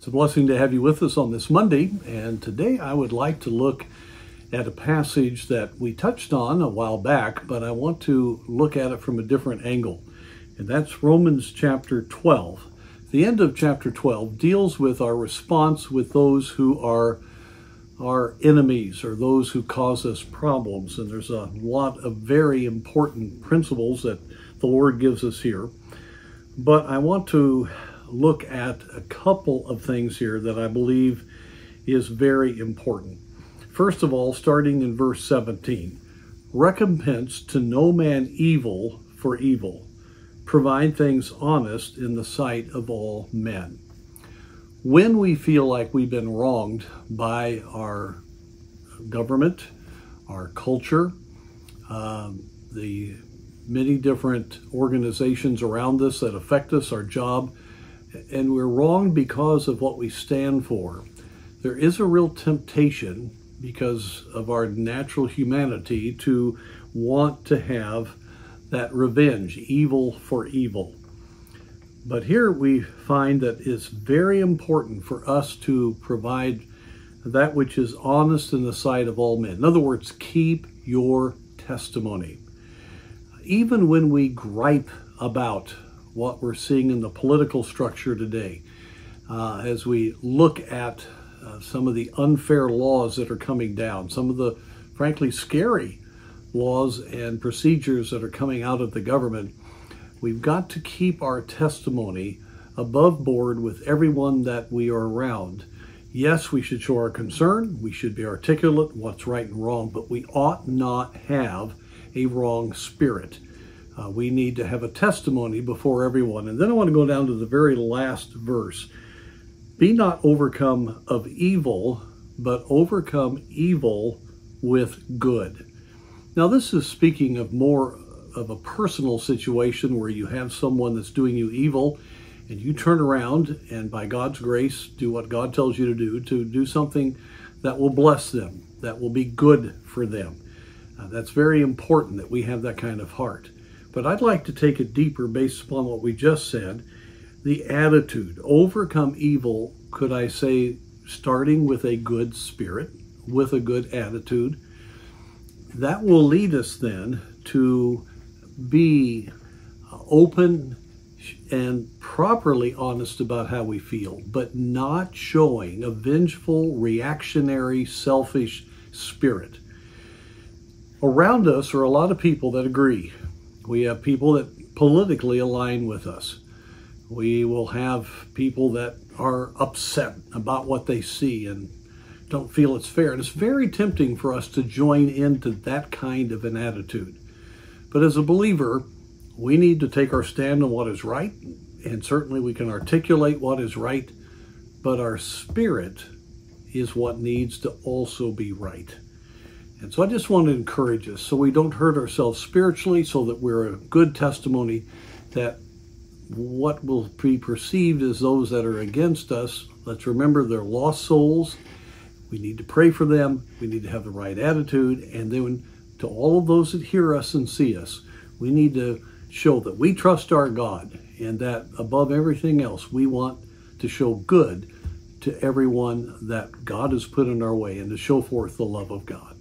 It's a blessing to have you with us on this Monday, and today I would like to look at a passage that we touched on a while back, but I want to look at it from a different angle, and that's Romans chapter 12. The end of chapter 12 deals with our response with those who are our enemies or those who cause us problems, and there's a lot of very important principles that the Lord gives us here. But I want to look at a couple of things here that I believe is very important. First of all, starting in verse 17 recompense to no man evil for evil, provide things honest in the sight of all men. When we feel like we've been wronged by our government, our culture, um, the many different organizations around us that affect us, our job, and we're wrong because of what we stand for. There is a real temptation because of our natural humanity to want to have that revenge, evil for evil. But here we find that it's very important for us to provide that which is honest in the sight of all men. In other words, keep your testimony. Even when we gripe about what we're seeing in the political structure today uh, as we look at uh, some of the unfair laws that are coming down, some of the frankly scary laws and procedures that are coming out of the government. We've got to keep our testimony above board with everyone that we are around. Yes, we should show our concern, we should be articulate what's right and wrong, but we ought not have a wrong spirit. Uh, we need to have a testimony before everyone. And then I want to go down to the very last verse. Be not overcome of evil, but overcome evil with good. Now, this is speaking of more of a personal situation where you have someone that's doing you evil and you turn around and by God's grace do what God tells you to do, to do something that will bless them, that will be good for them. Uh, that's very important that we have that kind of heart. But I'd like to take it deeper based upon what we just said. The attitude, overcome evil, could I say, starting with a good spirit, with a good attitude. That will lead us then to be open and properly honest about how we feel, but not showing a vengeful, reactionary, selfish spirit. Around us are a lot of people that agree we have people that politically align with us. We will have people that are upset about what they see and don't feel it's fair. And it's very tempting for us to join into that kind of an attitude. But as a believer, we need to take our stand on what is right, and certainly we can articulate what is right, but our spirit is what needs to also be right. And so I just want to encourage us so we don't hurt ourselves spiritually, so that we're a good testimony that what will be perceived as those that are against us, let's remember they're lost souls. We need to pray for them. We need to have the right attitude. And then to all of those that hear us and see us, we need to show that we trust our God and that above everything else, we want to show good to everyone that God has put in our way and to show forth the love of God.